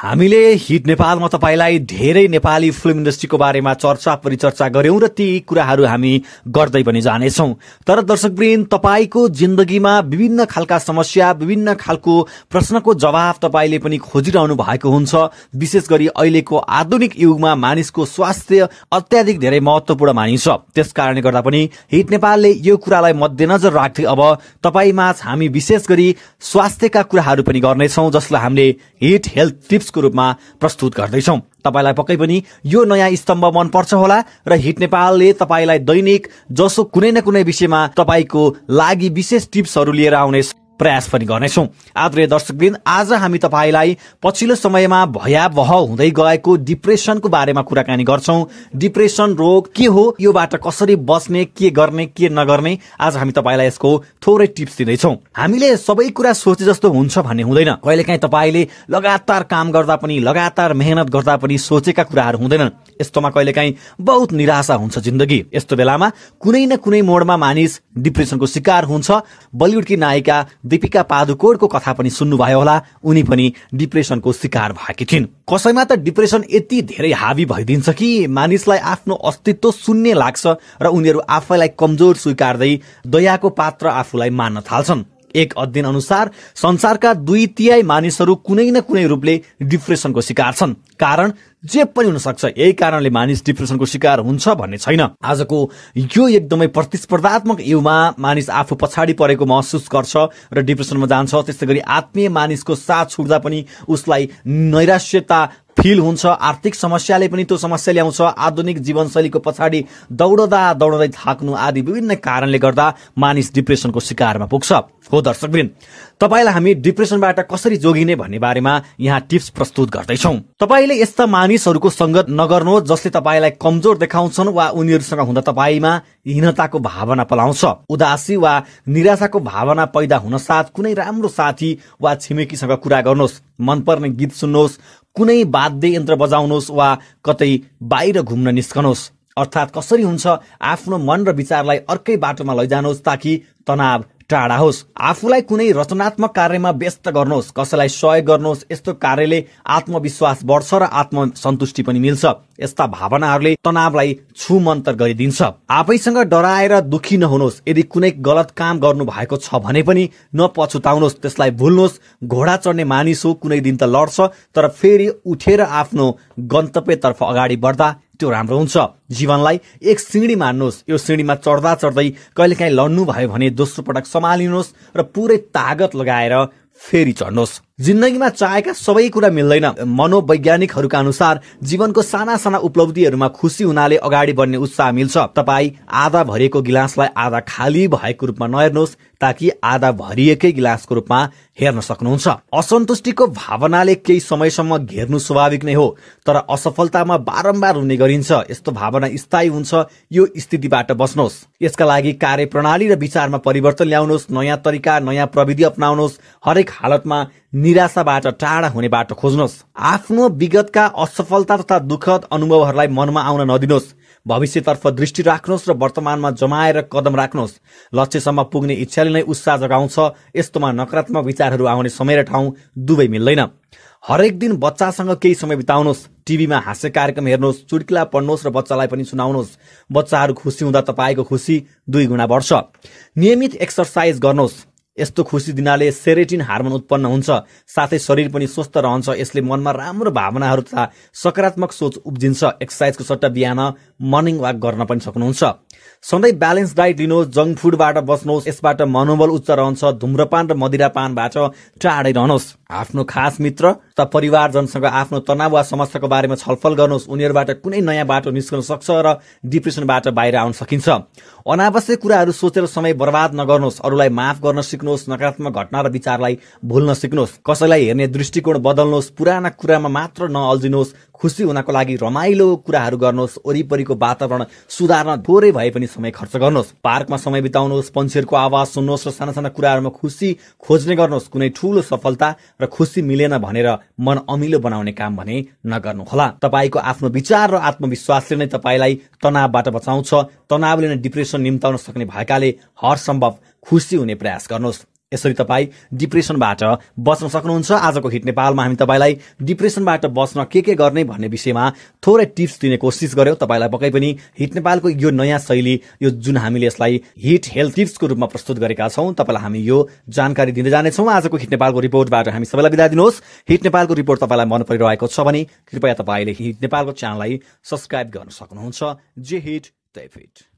हामीले हिट नेपालमा तपाईँलाई धेरै नेपाली फिल्म इन्डस्ट्रीको बारेमा चर्चा परिचर्चा गर्यौं र ती कुराहरू हामी गर्दै पनि जानेछौँ। तर दर्शकवृन्द तपाईँको जिन्दगीमा विभिन्न खालका समस्या विभिन्न खालको प्रश्नको जवाब तपाईँले पनि खोजिरहनु भएको हुन्छ। विशेष गरी अहिलेको आधुनिक युगमा मानिसको स्वास्थ्य अत्याधिक धेरै महत्वपूर्ण मानिन्छ। त्यस कारणले गर्दा पनि हिट नेपालले यो कुरालाई मध्यनजर राख्दै अब तपाईँमा हामी विशेष गरी स्वास्थ्यका कुराहरू पनि गर्नेछौँ जसलाई हामीले हिट हेल्थ टिप्सको रूपमा प्रस्तुत गर्दैछौँ। तपाईँलाई पक्कै पनि यो नयाँ स्तम्भ मनपर्छ होला र हिट नेपालले तपाईँलाई दैनिक जसो कुनै न कुनै विषयमा तपाईँको लागि विशेष टिप्सहरू लिएर आउने प्रयास पनि गर्नेछौँ। आदरणीय दर्शकवृन्द आज हामी तपाईँलाई पछिल्लो समयमा भयावह हुँदै गएको डिप्रेसनको बारेमा कुराकानी गर्छौँ। डिप्रेसन रोग के हो योबाट कसरी बच्ने के गर्ने के नगर्ने आज हामी तपाईँलाई यसको थोरै टिप्स दिँदैछौँ। हामीले सबै कुरा सोचे जस्तो हुन्छ भन्ने हुँदैन। कहिलेकाहीँ तपाईँले लगातार काम गर्दा पनि लगातार मेहनत गर्दा पनि सोचेका कुराहरू हुँदैनन्। यस्तोमा कहिलेकाहीँ बहुत निराशा हुन्छ जिन्दगी। यस्तो बेलामा कुनै न कुनै मोडमा मानिस डिप्रेसनको शिकार हुन्छ। बलिउडकी नायिका दीपिका पादुकोणको कथा पनि सुन्नुभयो होला। उनी पनि डिप्रेसनको शिकार भएकी थिइन्। कसैमा त डिप्रेसन यति धेरै हावी भइदिन्छ कि मानिसलाई आफ्नो अस्तित्व शून्य लाग्छ र उनीहरू आफैलाई कमजोर स्वीकार्दै दयाको पात्र आफूलाई मान्न थाल्छन्। एक अध्ययन अनुसार संसारका दुई तिहाई मानिसहरू कुनै न कुनै रूपले डिप्रेसनको शिकार छन्। कारण जे पनि हुन सक्छ यही कारणले मानिस डिप्रेसनको शिकार हुन्छ भन्ने छैन। आजको यो एकदमै प्रतिस्पर्धात्मक युगमा मानिस आफू पछाडि परेको महसुस गर्छ र डिप्रेसनमा जान्छ। त्यस्तै गरी आत्मीय मानिसको साथ छुट्दा पनि उसलाई नैराश्यता फिल हुन्छ। आर्थिक समस्याले पनि त्यो समस्या ल्याउँछ। आधुनिक जीवनशैलीको पछाडि दौडदा दौडदै थाक्नु आदि विभिन्न कारणले गर्दा मानिस डिप्रेसनको शिकारमा पुग्छ। हो दर्शकवृन्द तपाईँलाई हामी डिप्रेसनबाट कसरी जोगिने भन्ने बारेमा यहाँ टिप्स प्रस्तुत गर्दैछौ। तपाईँले यस्ता मानिसहरूको सङ्गत नगर्नुहोस् जसले तपाईँलाई कमजोर देखाउँछन् वा उनीहरूसँग हुँदा तपाईँमा हीनताको भावना पलाउँछ। उदासी वा निराशाको भावना पैदा हुन साथ कुनै राम्रो साथी वा छिमेकीसँग कुरा गर्नुहोस्। मनपर्ने गीत सुन्नुहोस् कुनै वाद्य यन्त्र बजाउनुहोस् वा कतै बाहिर घुम्न निस्कनुहोस्। अर्थात् कसरी हुन्छ आफ्नो मन र विचारलाई अर्कै बाटोमा लैजानुहोस् ताकि तनाव टाढा होस्। आफूलाई कुनै रचनात्मक कार्यमा व्यस्त गर्नुहोस्। कसैलाई सहयोग गर्नुहोस्। यस्तो कार्यले आत्मविश्वास बढ्छ र आत्मसन्तुष्टि पनि मिल्छ। यस्ता भावनाहरूले तनावलाई छुमन्तर गरिदिन्छ। आफैसँग डराएर दुखी नहुनुहोस्। यदि कुनै गलत काम गर्नु भएको छ भने पनि नपछुताउनुहोस्। त्यसलाई भुल्नुहोस्। घोडा चढ्ने मानिस हो कुनै दिन त लड्छ। तर फेरि उठेर आफ्नो गन्तव्यतर्फ अगाडि बढ्दा त्यो राम्रो हुन्छ। जीवनलाई एक सिँढी मान्नुहोस्। यो सिँढीमा चढ्दा चढ्दै कहिलेकाहीँ लड्नु भयो भने दोस्रो पटक सम्हालिनुहोस् र पुरै तागत लगाएर फेरि चढ्नुहोस्। जिन्दगीमा चाहेका सबै कुरा मिल्दैन। मनोवैज्ञानिकहरूका अनुसार जीवनको साना साना उपलब्धिहरूमा खुसी हुनाले अगाडि बढ्ने उत्साह मिल्छ। तपाईँ आधा भरिएको गिलासलाई आधा खाली भएको रूपमा नहेर्नुहोस् ताकि आधा भरिएकै गिलासको रूपमा हेर्न सक्नुहुन्छ। असन्तुष्टिको भावनाले केही समयसम्म घेर्नु स्वाभाविक नै हो तर असफलतामा बारम्बार हुने गरिन्छ। यस्तो भावना स्थायी हुन्छ यो स्थितिबाट बस्नुहोस्। यसका लागि कार्यप्रणाली र विचारमा परिवर्तन ल्याउनुहोस् नयाँ तरिका नयाँ प्रविधि अप्नाउनुहोस्। हरेक हालतमा निराशाबाट टाढा हुने बाटो खोज्नुहोस्। आफ्नो विगतका असफलता तथा दुःखद अनुभवहरूलाई मनमा आउन नदिनुहोस्। भविष्यतर्फ दृष्टि राख्नुहोस् र वर्तमानमा जमाएर कदम राख्नुहोस्। लक्ष्यसम्म पुग्ने इच्छाले नै उत्साह जगाउँछ। यस्तोमा नकारात्मक विचारहरू आउने समय र ठाउँ दुवै मिल्दैन। हरेक दिन बच्चासँग केही समय बिताउनुहोस्। टिभीमा हास्य कार्यक्रम हेर्नुहोस्। चुड्किला पढ्नुहोस् र बच्चालाई पनि सुनाउनुहोस्। बच्चाहरू खुसी हुँदा तपाईँको खुसी दुई गुणा बढ्छ। नियमित एक्सर्साइज गर्नुहोस्। यस्तो खुसी दिनाले सेरेटिन हार्मोन उत्पन्न हुन्छ साथै शरीर पनि स्वस्थ रहन्छ यसले मनमा राम्रो भावनाहरू तथा सकारात्मक सोच उब्जिन्छ। एक्सर्साइजको सट्टा बिहान मर्निङ वाक गर्न पनि सक्नुहुन्छ। सधैँ ब्यालेन्स डाइट लिनुहोस् जङ्क फुडबाट बस्नुहोस् यसबाट मनोबल उच्च रहन्छ धुम्रपान र मदिरापानबाट टाढै रहनुहोस्। आफ्नो खास मित्र तथा परिवारजनसँग आफ्नो तनाव वा समस्याको बारेमा छलफल गर्नुहोस्। उनीहरूबाट कुनै नयाँ बाटो निस्कन सक्छ र डिप्रेसनबाट बाहिर आउन सकिन्छ। अनावश्यक कुराहरू सोचेर समय बर्बाद नगर्नुहोस्। अरूलाई माफ गर्न सिक्नुहोस् नकारात्मक घटना र विचारलाई भुल्न सिक्नुहोस्। कसैलाई हेर्ने दृष्टिकोण बदल्नुहोस्। पुराना कुरामा मात्र नअल्झिनुहोस्। खुसी हुनको लागि रमाइलो कुराहरू गर्नुहोस् वरिपरिको वातावरण सुधार्न थोरै भए पनि समय खर्च गर्नुहोस्। पार्कमा समय बिताउनुहोस् पन्छीहरूको आवाज सुन्नुहोस् र साना साना कुराहरूमा खुसी खोज्ने गर्नुहोस्। कुनै ठूलो सफलता र खुसी मिलेन भनेर मन अमिलो बनाउने काम भने नगर्नुहोला। तपाईँको आफ्नो विचार र आत्मविश्वासले नै तपाईँलाई तनावबाट बचाउँछ। तनावले नै डिप्रेसन निम्ताउन सक्ने भएकाले हर सम्भव खुसी हुने प्रयास गर्नुहोस्। यसरी तपाईँ डिप्रेसनबाट बच्न सक्नुहुन्छ। आजको हिट नेपालमा हामी तपाईँलाई डिप्रेसनबाट बच्न के के गर्ने भन्ने विषयमा थोरै टिप्स दिने कोसिस गर्यौँ। तपाईँलाई पक्कै पनि हिट नेपालको यो नयाँ शैली यो जुन हामीले यसलाई हिट हेल्थ टिप्सको रूपमा प्रस्तुत गरेका छौँ तपाईँलाई हामी यो जानकारी दिँदै जानेछौँ। आजको हिट नेपालको रिपोर्टबाट हामी सबैलाई बिदा दिनुहोस्। हिट नेपालको रिपोर्ट तपाईँलाई मन परिरहेको छ भने कृपया तपाईँले हिट नेपालको च्यानललाई सब्सक्राइब गर्न सक्नुहुन्छ। जे हिट त्यही फिट।